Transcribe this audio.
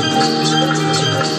Música